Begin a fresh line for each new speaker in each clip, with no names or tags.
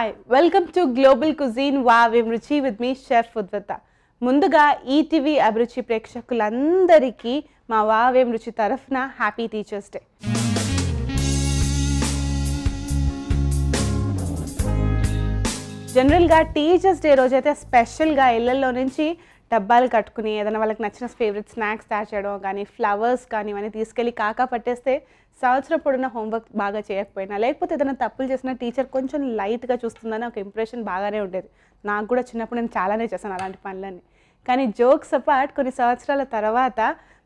Hi welcome to global cuisine వావేం రుచి with me chef ఉద్వత ముందుగా ETV అభిరుచి ప్రేక్షకులందరికీ మా వావేం రుచి తరఫున హ్యాపీ టీచర్స్ డే జనరల్గా టీచర్స్ డే రోజైతే స్పెషల్గా ఇళ్ళల్లో నుంచి డబ్బాలు కట్టుకుని ఏదైనా వాళ్ళకి నచ్చిన ఫేవరెట్ స్నాక్స్ తయారు చేయడం కానీ ఫ్లవర్స్ కానీ ఇవన్నీ తీసుకెళ్ళి కాకా పట్టేస్తే సంవత్సరం పొడిన హోంవర్క్ బాగా చేయకపోయినా లేకపోతే ఏదైనా తప్పులు చేసిన టీచర్ కొంచెం లైట్గా చూస్తుందని ఒక ఇంప్రెషన్ బాగానే ఉండేది. నాకు కూడా చిన్నప్పుడు నేను చాలానే చేశాను అలాంటి పనులన్నీ. కానీ జోక్స్ అపార్ట్ కొన్ని సంవత్సరాల తర్వాత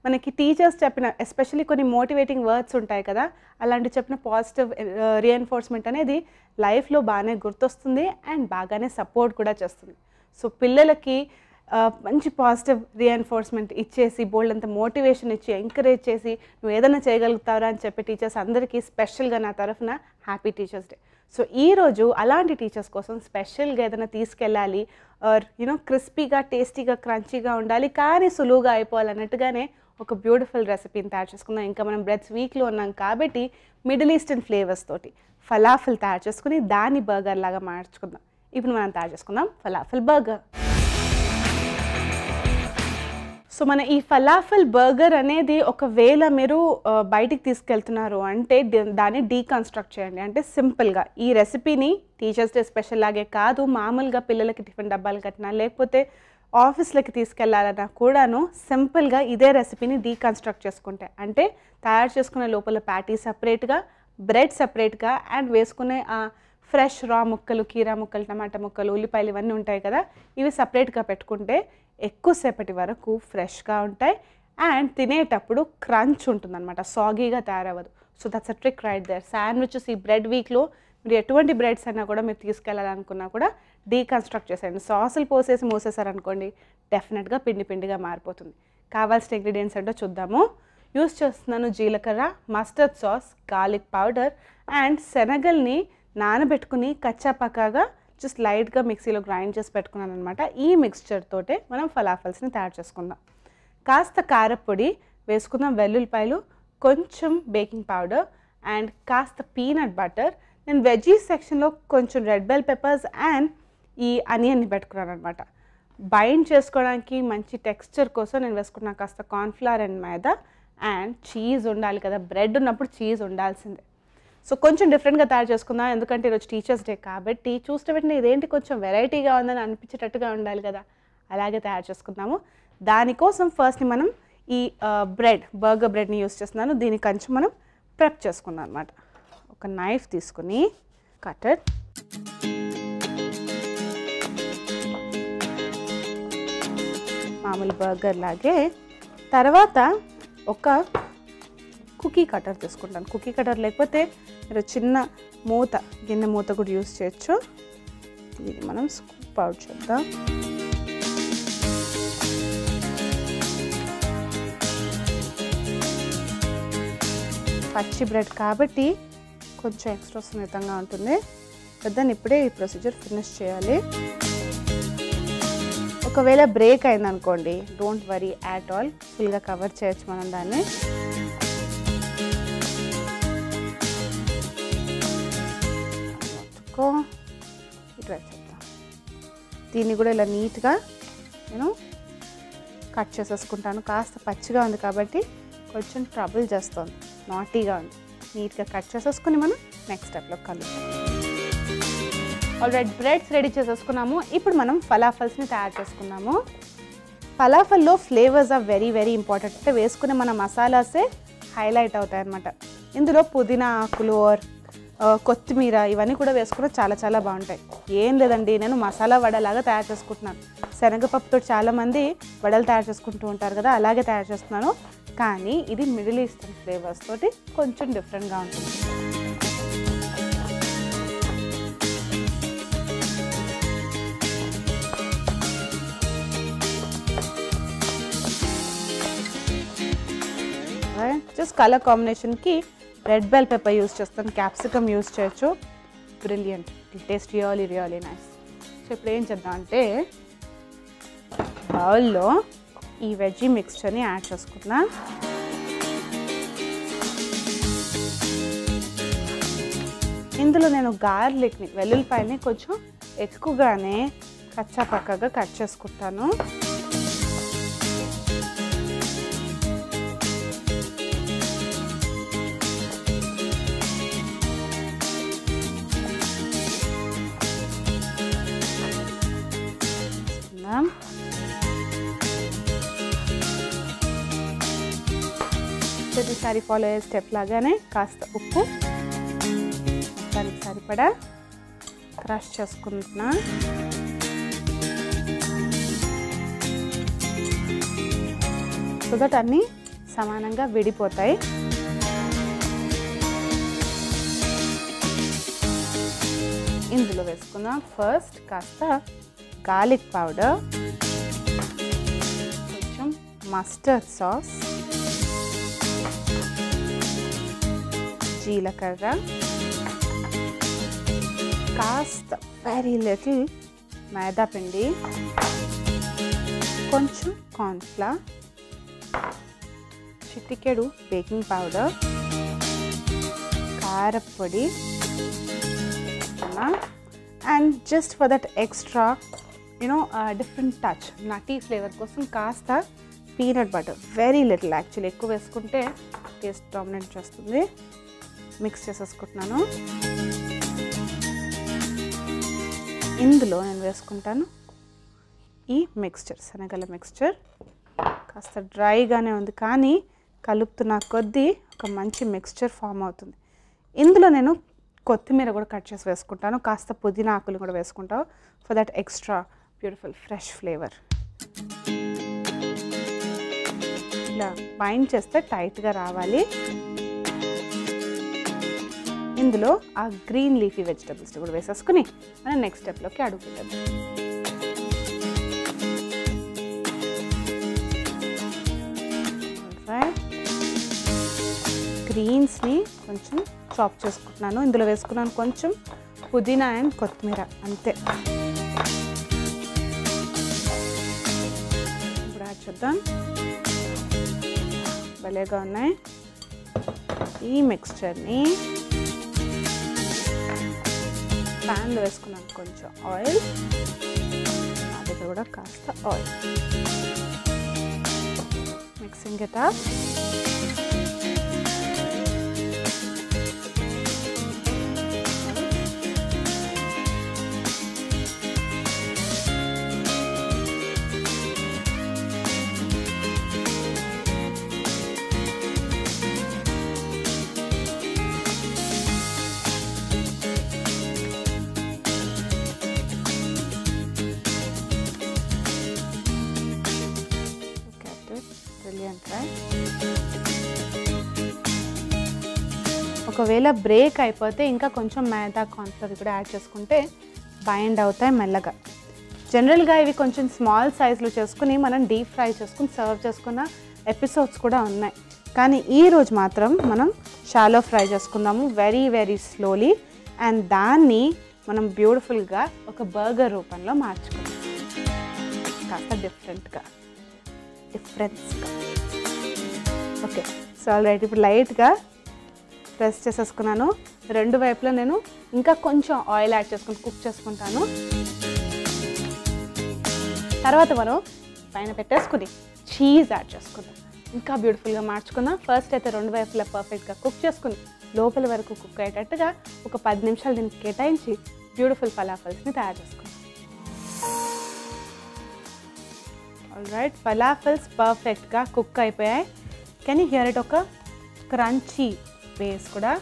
మనకి టీచర్స్ చెప్పిన ఎస్పెషల్లీ కొన్ని మోటివేటింగ్ వర్డ్స్ ఉంటాయి కదా అలాంటి చెప్పిన పాజిటివ్ రీఎన్ఫోర్స్మెంట్ eh, అనేది లైఫ్లో బాగానే గుర్తొస్తుంది అండ్ బాగానే సపోర్ట్ కూడా చేస్తుంది. సో పిల్లలకి మంచి పాజిటివ్ రీఎన్ఫోర్స్మెంట్ ఇచ్చేసి బోల్డ్ అంత మోటివేషన్ ఇచ్చి ఎంకరేజ్ చేసి నువ్వు ఏదైనా చేయగలుగుతారా అని చెప్పే టీచర్స్ అందరికీ స్పెషల్గా నా తరఫున హ్యాపీ టీచర్స్ డే సో ఈరోజు అలాంటి టీచర్స్ కోసం స్పెషల్గా ఏదైనా తీసుకెళ్ళాలి ఆర్ యూనో క్రిస్పీగా టేస్టీగా క్రంచీగా ఉండాలి కానీ సులువుగా అయిపోవాలన్నట్టుగానే ఒక బ్యూటిఫుల్ రెసిపీని తయారు చేసుకుందాం. ఇంకా మనం బ్రెడ్స్ వీక్లో ఉన్నాం కాబట్టి మిడిల్ ఈస్టర్న్ ఫ్లేవర్స్ తోటి ఫలాఫిల్ తయారు చేసుకుని దాన్ని బర్గర్ లాగా మార్చుకుందాం. ఇప్పుడు మనం తయారు చేసుకుందాం ఫలాఫిల్ బర్గర్ సో మన ఈ ఫలాఫల్ బర్గర్ అనేది ఒకవేళ మీరు బయటికి తీసుకెళ్తున్నారు అంటే దాన్ని డీకన్స్ట్రక్ట్ చేయండి. అంటే సింపుల్గా ఈ రెసిపీని టీచర్స్ డే స్పెషల్ లాగే కాదు మామూలుగా పిల్లలకి టిఫిన్ డబ్బాలు కట్టినా లేకపోతే ఆఫీస్లకి తీసుకెళ్ళాలన్నా కూడాను సింపుల్గా ఇదే రెసిపీని డీకన్స్ట్రక్ట్ చేసుకుంటే. అంటే తయారు చేసుకునే లోపల ప్యాటీ సపరేట్గా బ్రెడ్ సపరేట్గా అండ్ వేసుకునే ఆ ఫ్రెష్ రా ముక్కలు కీరా ముక్కలు టమాటా ముక్కలు ఉల్లిపాయలు ఇవన్నీ ఉంటాయి కదా ఇవి సపరేట్గా పెట్టుకుంటే ఎక్కువసేపటి వరకు ఫ్రెష్గా ఉంటాయి. అండ్ తినేటప్పుడు క్రంచ్ ఉంటుందన్నమాట సాగీగా తయారవ్వదు. So that's a trick right there sandwiches ఈ బ్రెడ్ వీక్లో మీరు ఎటువంటి బ్రెడ్స్ అయినా కూడా మీరు తీసుకెళ్ళాలనుకున్నా కూడా డీకన్స్ట్రక్ట్ చేసేయండి. సాసులు పోసేసి మూసేసారనుకోండి డెఫినెట్గా పిండి పిండిగా మారిపోతుంది. కావాల్సిన ఇంగ్రీడియంట్స్ ఏంటో చూద్దాము. యూస్ చేస్తున్నాను జీలకర్ర mustard sauce garlic powder and శనగల్ని నానబెట్టుకుని కచ్చాపక్కాగా జస్ట్ లైట్గా మిక్సీలో గ్రైండ్ చేసి పెట్టుకున్నాను అనమాట ఈ మిక్స్చర్ తోటే మనం ఫలాఫల్స్ని తయారు చేసుకుందాం. కాస్త కారపొడి వేసుకుందాం వెల్లుల్లిపాయలు కొంచెం బేకింగ్ పౌడర్ అండ్ కాస్త పీనట్ బటర్ నేను వెజీస్ సెక్షన్లో కొంచెం రెడ్ బెల్ పెప్పర్స్ అండ్ ఈ అనియన్ని పెట్టుకున్నాను అనమాట బైండ్ చేసుకోవడానికి మంచి టెక్స్చర్ కోసం నేను వేసుకున్నాను కాస్త cornflour and maida and cheese ఉండాలి కదా బ్రెడ్ ఉన్నప్పుడు చీజ్ ఉండాల్సిందే. సో కొంచెం డిఫరెంట్గా తయారు చేసుకుందాం. ఎందుకంటే ఈరోజు టీచర్స్ డే కాబట్టి చూస్తే వెంటనే ఇదేంటి కొంచెం వెరైటీగా ఉందని అనిపించేటట్టుగా ఉండాలి కదా. అలాగే తయారు చేసుకుందాము. దానికోసం ఫస్ట్ని మనం ఈ బ్రెడ్ బర్గర్ బ్రెడ్ని యూస్ చేస్తున్నాను. దీని కొంచెం మనం ప్రెప్ చేసుకుందాం అనమాట ఒక నైఫ్ తీసుకుని కటర్ మామూలు బర్గర్ లాగే. తర్వాత ఒక కుకీ కటర్ తీసుకుంటాను. కుకీ కటర్ లేకపోతే మీరు చిన్న మూత గిన్నె మూత కూడా యూస్ చేయొచ్చు. దీన్ని మనం స్కూప్ అవుట్ చేద్దాం. పచ్చి బ్రెడ్ కాబట్టి కొంచెం ఎక్స్ట్రా సున్నితంగా ఉంటుంది. పెద్దని ఇప్పుడే ఈ ప్రొసీజర్ ఫినిష్ చేయాలి. ఒకవేళ బ్రేక్ అయిందనుకోండి డోంట్ వరీ యాట్ ఆల్ ఫుల్గా కవర్ చేయొచ్చు మనం దాన్ని. ట్రై చేద్దాం దీన్ని కూడా ఇలా నీట్గా నేను కట్ చేసేసుకుంటాను. కాస్త పచ్చిగా ఉంది కాబట్టి కొంచెం ట్రబుల్ చేస్తుంది. నాటీగా ఉంది. నీట్గా కట్ చేసేసుకుని మనం నెక్స్ట్ స్టెప్లో కలుగుతాం ఆల్రెడీ బ్రెడ్స్ రెడీ చేసేసుకున్నాము. ఇప్పుడు మనం ఫలాఫల్స్ని తయారు చేసుకున్నాము ఫలాఫల్లో flavours are very very important అంటే వేసుకునే మన మసాలాసే హైలైట్ అవుతాయి అన్నమాట ఇందులో పుదీనా ఆకులు ఆర్ కొత్తిమీర ఇవన్నీ కూడా వేసుకున్న చాలా చాలా బాగుంటాయి. ఏం లేదండి నేను మసాలా వడలాగా తయారు చేసుకుంటున్నాను. శనగపప్పుతో చాలామంది వడలు తయారు చేసుకుంటూ ఉంటారు కదా అలాగే తయారు చేస్తున్నాను. కానీ ఇది మిడిల్ ఈస్టర్న్ ఫ్లేవర్స్ తోటి కొంచెం డిఫరెంట్గా ఉంటుంది. జస్ట్ కలర్ కాంబినేషన్కి రెడ్ బెల్ పెప్పర్ యూస్ చేస్తాను క్యాప్సికమ్ యూస్ చేయొచ్చు. Brilliant taste really really nice so ఇప్పుడు ఏం చేద్దాం అంటే బౌల్లో ఈ వెజ్జీ మిక్స్చర్ని యాడ్ చేసుకున్నా ఇందులో నేను గార్లిక్ని వెల్లుల్లిపాయని కొంచెం ఎక్కువగానే కచ్చా పక్కగా కట్ చేసుకుంటాను. ప్రతిసారి ఫాలో అయ్యే స్టెప్ లాగానే కాస్త ఉప్పు దానికి సరిపడా క్రష్ చేసుకుంటున్నా. సో దట్ అన్నీ సమానంగా విడిపోతాయి. ఇందులో వేసుకుందాం ఫస్ట్ కాస్త గార్లిక్ పౌడర్ కొంచెం మస్టర్డ్ సాస్ జీలకర్ర. కాస్త వెరీ లిటిల్ మైదా పిండి కొంచెం కార్న్ఫ్లవర్ చిటికెడు బేకింగ్ పౌడర్ కారపొడి. And just for that extra you know different touch nutty flavour కోసం కాస్త peanut butter very little actually ఎక్కువ వేసుకుంటే టేస్ట్ డామినేట్ చేస్తుంది. మిక్స్ చేసేసుకుంటున్నాను. ఇందులో నేను వేసుకుంటాను ఈ మిక్స్చర్ శనగల మిక్స్చర్ కాస్త డ్రైగానే ఉంది కానీ కలుపుతున్న కొద్దీ ఒక మంచి మిక్స్చర్ ఫామ్ అవుతుంది. ఇందులో నేను కొత్తిమీర కూడా కట్ చేసి వేసుకుంటాను కాస్త పుదీనా ఆకులు కూడా వేసుకుంటాను for that extra beautiful fresh flavour ఇలా బైండ్ చేస్తే టైట్గా రావాలి. ఇందులో ఆ గ్రీన్ లీఫీ వెజిటబుల్స్ కూడా వేసేసుకుని మనం నెక్స్ట్ స్టెప్లోకి అడుగుతాం గ్రీన్స్ని కొంచెం చాప్ చేసుకుంటున్నాను. ఇందులో వేసుకున్నాను కొంచెం పుదీనా అండ్ కొత్తిమీర అంతే. ఇప్పుడు యాడ్ చేద్దాం. భలేగా ఉన్నాయి. ఈ మిక్స్చర్ని ప్యాన్లో వేసుకున్నాను కొంచెం ఆయిల్. అది కూడా కాస్త ఆయిల్. మిక్సింగ్ ఇట్ అప్ ఒకవేళ బ్రేక్ అయిపోతే ఇంకా కొంచెం మైదా కార్న్ఫ్లవర్ కూడా యాడ్ చేసుకుంటే బైండ్ అవుతాయి మెల్లగా. జనరల్గా ఇవి కొంచెం స్మాల్ సైజులో చేసుకుని మనం డీప్ ఫ్రై చేసుకుని సర్వ్ చేసుకున్న ఎపిసోడ్స్ కూడా ఉన్నాయి. కానీ ఈరోజు మాత్రం మనం షాలో ఫ్రై చేసుకుందాము వెరీ వెరీ స్లోలీ. అండ్ దాన్ని మనం బ్యూటిఫుల్గా ఒక బర్గర్ రూపంలో మార్చుకుందాం. కాస్త డిఫరెంట్గా. డిఫరెన్స్గా ఓకే. సో రైట్ ఇప్పుడు లైట్గా ప్రెస్ చేసేసుకున్నాను. రెండు వైపులా నేను ఇంకా కొంచెం ఆయిల్ యాడ్ చేసుకుని కుక్ చేసుకుంటాను. తర్వాత మనం పైన పెట్టేసుకుని చీజ్ యాడ్ చేసుకుందాం. ఇంకా బ్యూటిఫుల్గా మార్చుకుందాం. ఫస్ట్ అయితే రెండు వైపులా పర్ఫెక్ట్గా కుక్ చేసుకుని లోపల వరకు కుక్ అయ్యేటట్టుగా ఒక పది నిమిషాలు దీనికి కేటాయించి బ్యూటిఫుల్ ఫలాఫల్స్ని తయారు చేసుకుందాం. రైట్ ఫలాఫల్స్ పర్ఫెక్ట్గా కుక్ అయిపోయాయి. కానీ హియర్ ఇట్ ఒక క్రంచీ బేస్ కూడా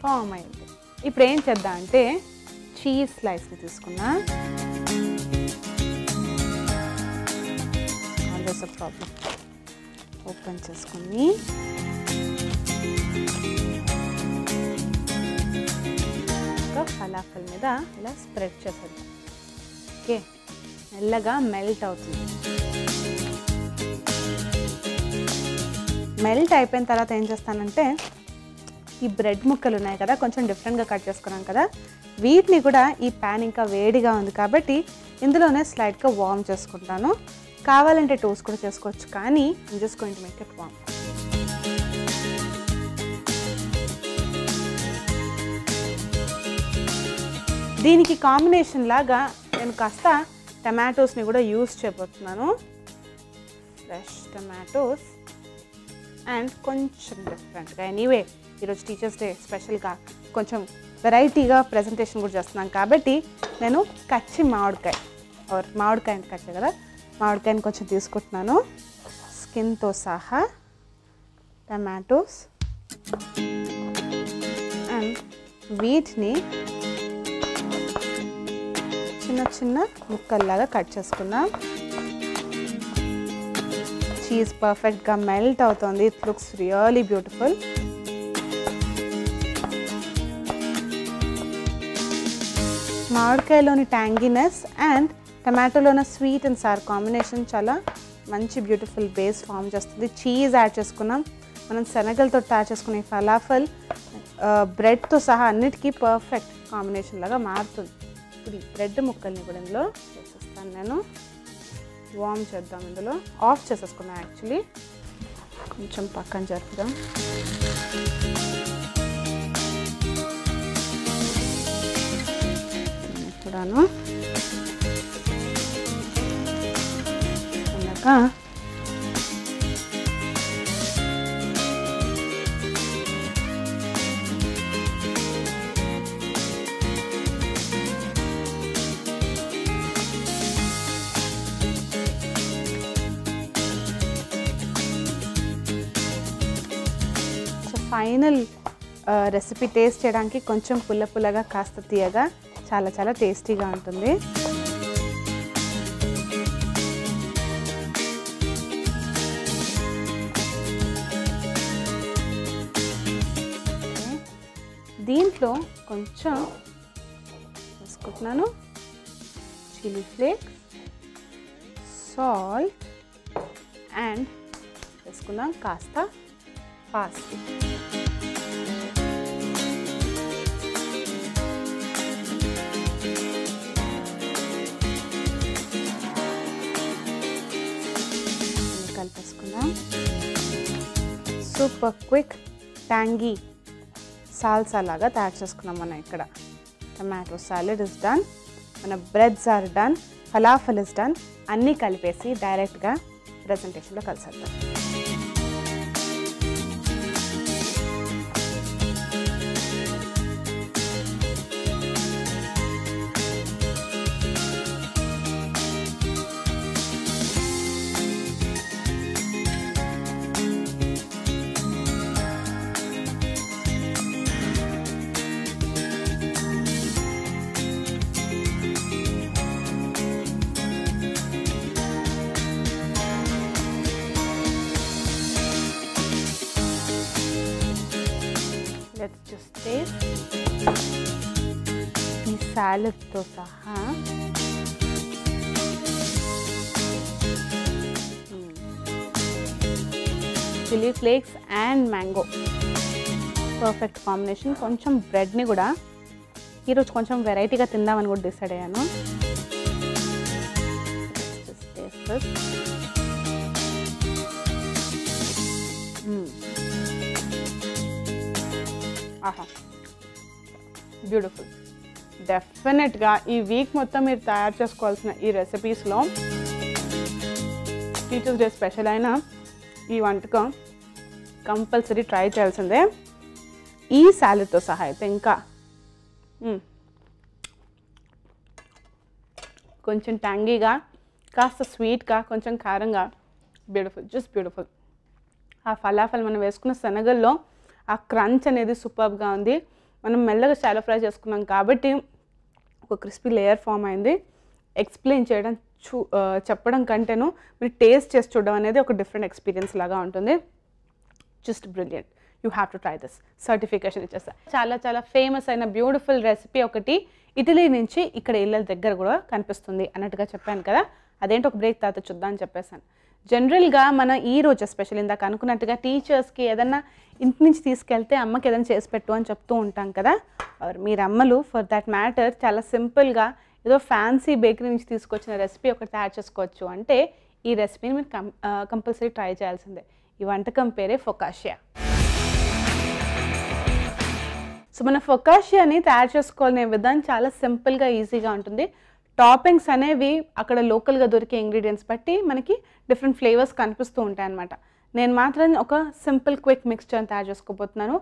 ఫామ్ అయింది. ఇప్పుడు ఏం చేద్దాం అంటే చీజ్ స్లైస్ని తీసుకున్నా ఆల్వేస్ అ ప్రాబ్లం ఓపెన్ చేసుకుని. ఒక ఫలాఫల్ మీద ఇలా స్ప్రెడ్ చేసేద్దాం. ఓకే మెల్లగా మెల్ట్ అవుతుంది. మెల్ట్ అయిపోయిన తర్వాత ఏం చేస్తానంటే ఈ బ్రెడ్ ముక్కలు ఉన్నాయి కదా కొంచెం డిఫరెంట్గా కట్ చేసుకున్నాం కదా వీటిని కూడా ఈ ప్యాన్ ఇంకా వేడిగా ఉంది కాబట్టి ఇందులోనే స్లైడ్గా వార్మ్ చేసుకుంటాను. కావాలంటే టోస్ట్ కూడా చేసుకోవచ్చు కానీ just going to make it warm దీనికి కాంబినేషన్ లాగా నేను కాస్త టమాటోస్ని కూడా యూస్ చేయబోతున్నాను. ఫ్రెష్ టమాటోస్ అండ్ కొంచెం డిఫరెంట్గా ఎనీవే ఈరోజు టీచర్స్ డే స్పెషల్గా కొంచెం వెరైటీగా ప్రజెంటేషన్ కూడా చేస్తున్నాం కాబట్టి నేను కచ్చి మామిడికాయ ఆర్ మామిడికాయ అంటే కచ్చే కదా మామిడికాయని కొంచెం తీసుకుంటున్నాను. స్కిన్తో సహా టమాటోస్ అండ్ వీటిని చిన్న చిన్న ముక్కల్లాగా కట్ చేసుకున్నాం. చీజ్ పర్ఫెక్ట్గా మెల్ట్ అవుతుంది. It looks really beautiful. మామిడికాయలోని tanginess and టమాటోలోని స్వీట్ అండ్ సార్ కాంబినేషన్ చాలా మంచి బ్యూటిఫుల్ బేస్ ఫామ్ చేస్తుంది. చీజ్ యాడ్ చేసుకున్నాం. మనం శనగలతో తయారు చేసుకునే ఫలాఫల్ బ్రెడ్తో సహా అన్నిటికీ పర్ఫెక్ట్ కాంబినేషన్ లాగా మారుతుంది. ఇప్పుడు ఈ బ్రెడ్ ముక్కల్ని కూడా ఇందులో వేసేస్తాను నేను. వార్మ్ చేద్దాం ఇందులో. ఆఫ్ చేసేసుకున్నాను యాక్చువల్లీ కొంచెం పక్కన జరుపుదాం. కూడాను. అన్నాక సో ఫైనల్ రెసిపీ టేస్ట్ చేయడానికి కొంచెం పుల్ల పుల్లగా కాస్త తీయగా చాలా చాలా టేస్టీగా ఉంటుంది. దీంట్లో కొంచెం వేసుకుంటున్నాను చిల్లీ ఫ్లేక్స్ సాల్ట్ అండ్ వేసుకుందాం కాస్త fast super quick tangy salsa లాగా తయారు చేసుకున్నాం మనం ఇక్కడ. టమాటో సాలెడ్ ఇస్ డన్ మన breads are done falafel is done అన్నీ కలిపేసి డైరెక్ట్గా ప్రజెంటేషన్లో కలిసేద్దాం. ఈ సహా chilli flakes and mango perfect combination కొంచెం బ్రెడ్ని కూడా ఈరోజు కొంచెం వెరైటీగా తిందామని కూడా డిసైడ్ అయ్యాను. ఆహా బ్యూటిఫుల్ డెఫినెట్గా ఈ వీక్ మొత్తం మీరు తయారు చేసుకోవాల్సిన ఈ రెసిపీస్లో టీచర్స్ డే స్పెషల్ అయిన ఈ వంటకం కంపల్సరీ ట్రై చేయాల్సిందే. ఈ సాలెడ్తో సహా అయితే ఇంకా కొంచెం ట్యాంగీగా కాస్త స్వీట్గా కొంచెం కారంగా బ్యూటిఫుల్ జస్ట్ బ్యూటిఫుల్ ఆ ఫలాఫల్ మనం వేసుకున్న శనగల్లో ఆ క్రంచ్ అనేది సూపర్గా ఉంది. మనం మెల్లగా షాలో ఫ్రై చేసుకున్నాం కాబట్టి ఒక క్రిస్పీ లేయర్ ఫామ్ అయింది. ఎక్స్ప్లెయిన్ చేయడం చూ చెప్పడం కంటేను మీరు టేస్ట్ చేసి చూడడం అనేది ఒక డిఫరెంట్ ఎక్స్పీరియన్స్ లాగా ఉంటుంది. Just brilliant. You have to try this. Certification ఇచ్చేస్తా. చాలా చాలా ఫేమస్ అయిన బ్యూటిఫుల్ రెసిపీ ఒకటి ఇటలీ నుంచి ఇక్కడ ఇళ్ళ దగ్గర కూడా కనిపిస్తుంది అన్నట్టుగా చెప్పాను కదా. అదేంటి ఒక బ్రేక్ తర్వాత చూద్దాం అని చెప్పేసాను. జనరల్గా మనం ఈ రోజు స్పెషల్ ఇందాక అనుకున్నట్టుగా టీచర్స్కి ఏదన్నా ఇంటి నుంచి తీసుకెళ్తే అమ్మకి ఏదైనా చేసి పెట్టు అని చెప్తూ ఉంటాం కదా. మీరు అమ్మలు ఫర్ దట్ మ్యాటర్ చాలా సింపుల్గా ఏదో ఫ్యాన్సీ బేకరీ నుంచి తీసుకొచ్చిన రెసిపీ ఒకటి తయారు చేసుకోవచ్చు. అంటే ఈ రెసిపీని మీరు కం కంపల్సరీ ట్రై చేయాల్సిందే. ఈ వంటకం పేరే ఫొకాషియా. సో మన ఫొకాషియాని తయారు చేసుకోవాలనే విధానం చాలా సింపుల్గా ఈజీగా ఉంటుంది. టాపింగ్స్ అనేవి అక్కడ లోకల్గా దొరికే ఇంగ్రీడియంట్స్ బట్టి మనకి డిఫరెంట్ ఫ్లేవర్స్ కనిపిస్తూ ఉంటాయి అన్నమాట. నేను మాత్రం ఒక సింపుల్ క్విక్ మిక్స్చర్ని తయారు చేసుకోబోతున్నాను.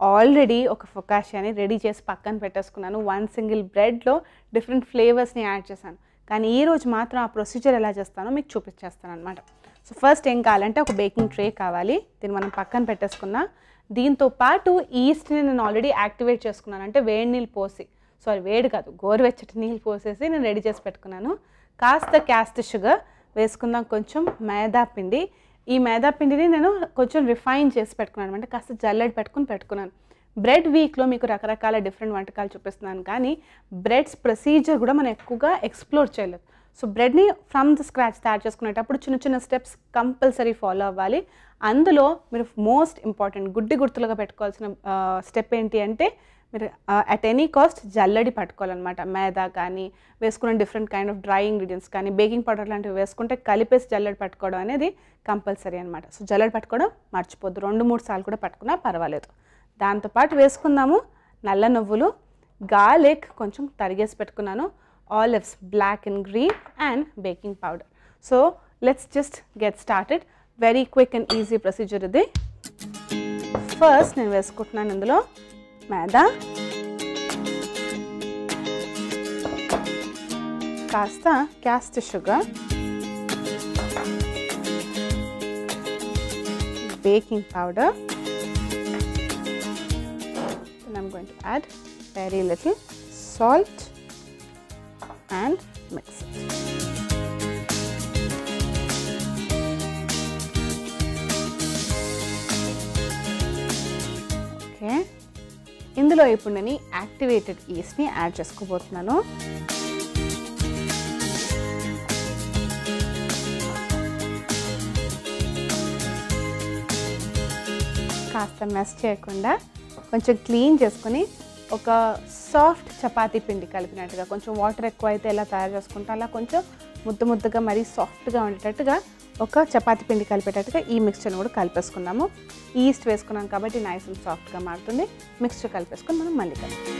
ఆల్రెడీ ఒక ఫొకాషియాని రెడీ చేసి పక్కన పెట్టేసుకున్నాను. వన్ సింగిల్ బ్రెడ్లో డిఫరెంట్ ఫ్లేవర్స్ని యాడ్ చేశాను. కానీ ఈ రోజు మాత్రం ఆ ప్రొసీజర్ ఎలా చేస్తానో మీకు చూపించేస్తాను అనమాట సో ఫస్ట్ ఏం కావాలంటే ఒక బేకింగ్ ట్రే కావాలి. దీన్ని మనం పక్కన పెట్టేసుకున్నా. దీంతో పాటు ఈస్ట్ని నేను ఆల్రెడీ యాక్టివేట్ చేసుకున్నాను. అంటే వేడి నీళ్ళు పోసి. సారీ వేడి కాదు గోరువెచ్చటి నీళ్ళు పోసేసి నేను రెడీ చేసి పెట్టుకున్నాను. కాస్త క్యాస్ట్ షుగర్ వేసుకుందాం కొంచెం మైదా పిండి. ఈ మైదా పిండిని నేను కొంచెం రిఫైన్ చేసి పెట్టుకున్నాను అంటే కాస్త జల్లెడ్ పెట్టుకుని పెట్టుకున్నాను. బ్రెడ్ వీక్లో మీకు రకరకాల డిఫరెంట్ వంటకాలు చూపిస్తున్నాను కానీ బ్రెడ్స్ ప్రొసీజర్ కూడా మనం ఎక్కువగా ఎక్స్ప్లోర్ చేయలేదు. సో బ్రెడ్ని ఫ్రమ్ ద స్క్రాచ్ తయారు చేసుకునేటప్పుడు చిన్న చిన్న స్టెప్స్ కంపల్సరీ ఫాలో అవ్వాలి. అందులో మీరు మోస్ట్ ఇంపార్టెంట్ గుడ్డి గుర్తులుగా పెట్టుకోవాల్సిన స్టెప్ ఏంటి అంటే మీరు అట్ ఎనీ కాస్ట్ జల్లడి పట్టుకోవాలన్నమాట. మేదా కానీ వేసుకున్న different kind of dry ingredients కానీ బేకింగ్ పౌడర్ లాంటివి వేసుకుంటే కలిపేసి జల్లడి పట్టుకోవడం అనేది కంపల్సరీ అనమాట సో జల్లడి పట్టుకోవడం మర్చిపోద్దు. రెండు మూడు సార్లు కూడా పట్టుకున్నా పర్వాలేదు. దాంతోపాటు వేసుకుందాము. నల్ల నువ్వులు గార్లిక్ కొంచెం తరిగేసి పెట్టుకున్నాను. Olives black and green and baking powder so let's just get started very quick and easy procedure ఇది. ఫస్ట్ నేను వేసుకుంటున్నాను ఇందులో మైదా కాస్త caster sugar baking powder. Then I'm going to add very little salt and ఇందులో ఇప్పుడు నేను activated ఈస్ట్ని add చేసుకోబోతున్నాను. కాస్త మెస్ చేయకుండా కొంచెం క్లీన్ చేసుకొని ఒక సాఫ్ట్ చపాతీ పిండి కలిపినట్టుగా కొంచెం వాటర్ ఎక్కువ అయితే ఎలా తయారు చేసుకుంటాం అలా కొంచెం ముద్ద ముద్దగా మరీ సాఫ్ట్గా ఉండేటట్టుగా ఒక చపాతి పిండి కలిపేటట్టుగా ఈ మిక్స్చర్ని కూడా కలిపేసుకున్నాము. ఈస్ట్ వేసుకున్నాం కాబట్టి నైస్ అండ్ సాఫ్ట్గా మారుతుంది. మిక్స్చర్ కలిపేసుకొని మనం మళ్ళీ కలిపి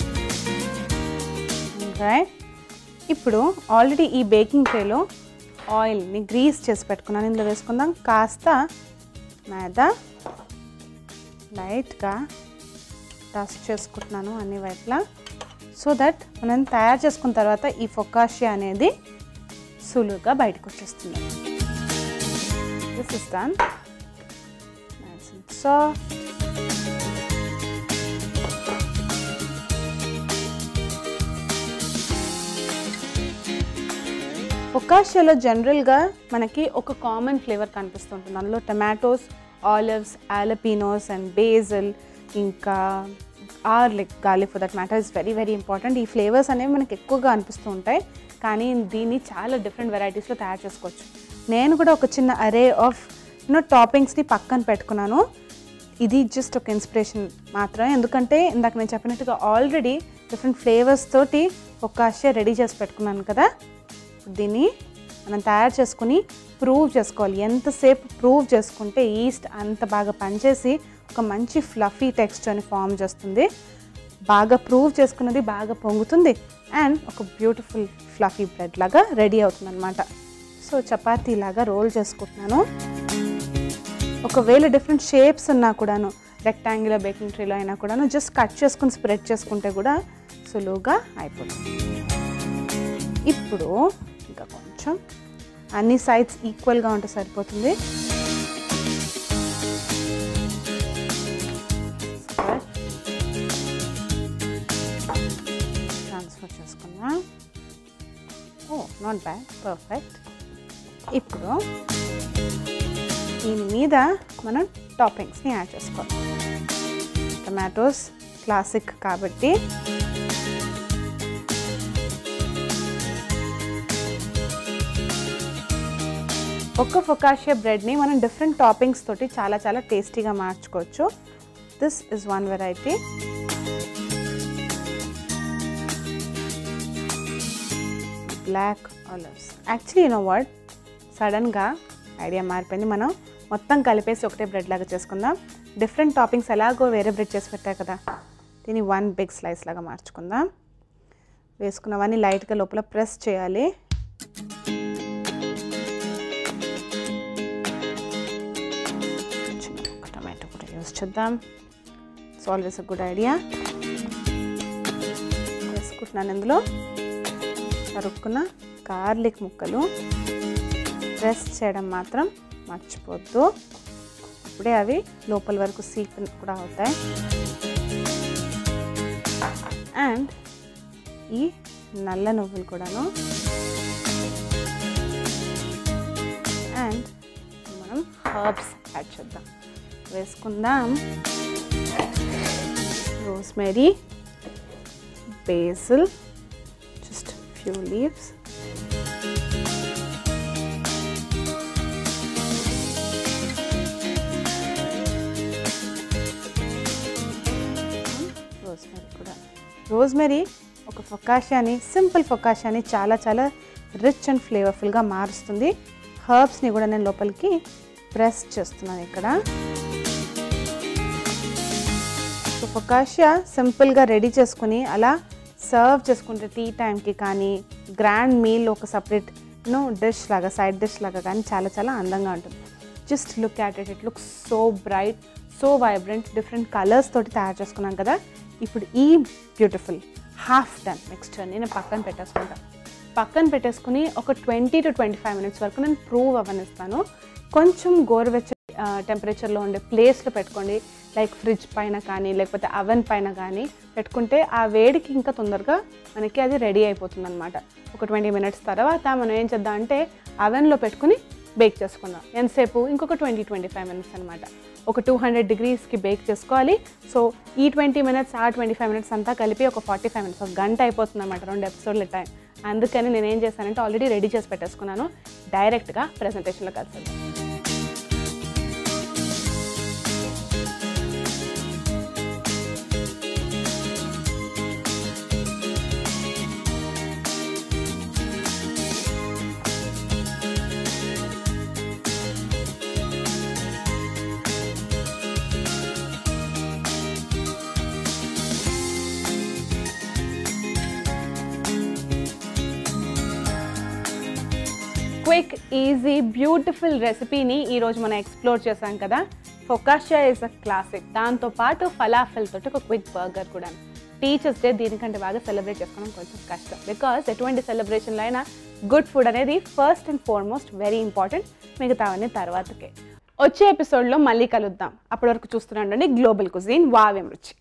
రైట్ ఇప్పుడు ఆల్రెడీ ఈ బేకింగ్ ట్రేలో ఆయిల్ని గ్రీస్ చేసి పెట్టుకున్నాను. ఇందులో వేసుకుందాం. కాస్త మైదా లైట్గా డస్ట్ చేసుకుంటున్నాను అన్ని వైపులా. సో దట్ మనం తయారు చేసుకున్న తర్వాత ఈ ఫొకాషియా అనేది సులువుగా బయటకు వచ్చేస్తుంది. This is done Nice and soft. ఫొకాషియాలో జనరల్గా మనకి ఒక కామన్ ఫ్లేవర్ కనిపిస్తుంటుంది. అందులో tomatoes olives jalapenos and basil ఇంకా or like for that matter is very very important ఈ ఫ్లేవర్స్ అనేవి మనకి ఎక్కువగా అనిపిస్తూ ఉంటాయి. కానీ దీన్ని చాలా డిఫరెంట్ వెరైటీస్లో తయారు చేసుకోవచ్చు. నేను కూడా ఒక చిన్న అరే ఆఫ్ యూనో టాపింగ్స్ని పక్కన పెట్టుకున్నాను. ఇది జస్ట్ ఒక ఇన్స్పిరేషన్ మాత్రమే. ఎందుకంటే ఇందాక నేను చెప్పినట్టుగా ఆల్రెడీ డిఫరెంట్ ఫ్లేవర్స్ తోటి ఒక అషే రెడీ చేసి పెట్టుకున్నాను కదా. దీన్ని మనం తయారు చేసుకుని ప్రూవ్ చేసుకోవాలి. ఎంతసేపు ప్రూవ్ చేసుకుంటే ఈస్ట్ అంత బాగా పనిచేసి ఒక మంచి ఫ్లఫీ టెక్స్చర్ని ఫామ్ చేస్తుంది. బాగా ప్రూవ్ చేసుకున్నది బాగా పొంగుతుంది. అండ్ ఒక బ్యూటిఫుల్ ఫ్లఫీ బ్రెడ్ లాగా రెడీ అవుతుంది అనమాట సో చపాతీ లాగా రోల్ చేసుకుంటున్నాను. ఒకవేళ డిఫరెంట్ షేప్స్ ఉన్నా కూడాను రెక్టాంగులర్ బేకింగ్ ట్రీలో అయినా కూడాను జస్ట్ కట్ చేసుకుని స్ప్రెడ్ చేసుకుంటే కూడా సులువుగా అయిపోతుంది. ఇప్పుడు ఇంకా కొంచెం అన్ని సైడ్స్ ఈక్వల్గా ఉంటే సరిపోతుంది. ట్రాన్స్ఫర్ చేసుకున్నా. ఓ నాట్ బ్యాడ్ పర్ఫెక్ట్ ఇప్పుడు దీని మీద మనం టాపింగ్స్ని యాడ్ చేసుకోవాలి. టమాటోస్ క్లాసిక్ కాబట్టి ఒక్క ఫొకాషియా బ్రెడ్ని మనం డిఫరెంట్ టాపింగ్స్ తోటి చాలా చాలా టేస్టీగా మార్చుకోవచ్చు. This is one variety black olives actually you know word సడన్గా ఐడియా మారిపోయింది. మనం మొత్తం కలిపేసి ఒకటే బ్రెడ్ లాగా చేసుకుందాం. డిఫరెంట్ టాపింగ్స్ ఎలాగో వేరే బ్రెడ్ చేసి పెట్టా కదా దీన్ని వన్ బిగ్ స్లైస్ లాగా మార్చుకుందాం. వేసుకున్నవన్నీ లైట్గా లోపల ప్రెస్ చేయాలి. టమాటో కూడా యూస్ చేద్దాం. It's always a good idea వేసుకుంటున్నాను ఇందులో. తరుక్కున్న గార్లిక్ ముక్కలు. చేయడం మాత్రం మర్చిపోద్దు. అప్పుడే అవి లోపల వరకు సీక్ కూడా అవుతాయి. అండ్ ఈ నల్ల నువ్వులు కూడాను. అండ్ మనం హర్బ్స్ యాడ్ చేద్దాం. వేసుకుందాం. Rosemary basil just few leaves rosemary ఒక ఫొకాషాని సింపుల్ ఫొకాషాని చాలా చాలా రిచ్ అండ్ ఫ్లేవర్ఫుల్గా మారుస్తుంది. హర్బ్స్ని కూడా నేను లోపలికి ప్రెస్ చేస్తున్నాను ఇక్కడ. సో ఫొకాషియా సింపుల్గా రెడీ చేసుకుని అలా సర్వ్ చేసుకుంటే టీ టైంకి కానీ గ్రాండ్ మీల్ ఒక సపరేట్ నో డిష్ లాగా సైడ్ డిష్ లాగా కానీ చాలా చాలా అందంగా ఉంటుంది. Just look at it it look so bright so vibrant different colours తోటి తయారు చేసుకున్నాం కదా. ఇప్పుడు ఈ బ్యూటిఫుల్ హాఫ్ డన్ మిక్స్చర్ నేను పక్కన పెట్టేసుకుంటాను పక్కన పెట్టేసుకుని ఒక twenty to twenty five minutes వరకు నేను ప్రూవ్ అవ్వనిస్తాను కొంచెం గోరువెచ్చ టెంపరేచర్లో ఉండే ప్లేస్లో పెట్టుకోండి. లైక్ ఫ్రిడ్జ్ పైన కానీ లేకపోతే అవెన్ పైన కానీ పెట్టుకుంటే ఆ వేడికి ఇంకా తొందరగా మనకి అది రెడీ అయిపోతుంది అనమాట ఒక ట్వంటీ మినిట్స్ తర్వాత మనం ఏం చేద్దాం అంటే అవెన్లో పెట్టుకుని బేక్ చేసుకుందాం. ఎంతసేపు? ఇంకొక ట్వంటీ ట్వంటీ ఫైవ్ మినిట్స్ అనమాట ఒక టూ హండ్రెడ్ డిగ్రీస్కి బేక్ చేసుకోవాలి. సో ఈ ట్వంటీ మినిట్స్ ఆ ట్వంటీ ఫైవ్ మినిట్స్ అంతా కలిపి ఒక ఫార్టీ ఫైవ్ మినిట్స్ ఒక గంట అయిపోతుంది అనమాట రెండు ఎపిసోడ్ల టైం అందుకని నేను ఏం చేశానంటే ఆల్రెడీ రెడీ చేసి పెట్టేసుకున్నాను. డైరెక్ట్గా ప్రెజెంటేషన్లో కలిసి ఈజీ బ్యూటిఫుల్ రెసిపీని ఈరోజు మనం ఎక్స్ప్లోర్ చేసాం కదా. ఫొకాషియా ఇస్ అ క్లాసిక్ దాంతోపాటు ఫలాఫెల్ తోటి ఒక క్విక్ బర్గర్ కూడా. టీచర్స్ డే దీనికంటే బాగా సెలబ్రేట్ చేసుకోవడం కొంచెం కష్టం. బికాస్ ఎటువంటి సెలబ్రేషన్లో అయినా గుడ్ ఫుడ్ అనేది first and foremost very important మిగతావన్నీ తర్వాతకే. వచ్చే ఎపిసోడ్లో మళ్ళీ కలుద్దాం. అప్పటి వరకు చూస్తున్నాండి గ్లోబల్ కుజీన్ వావేం రుచి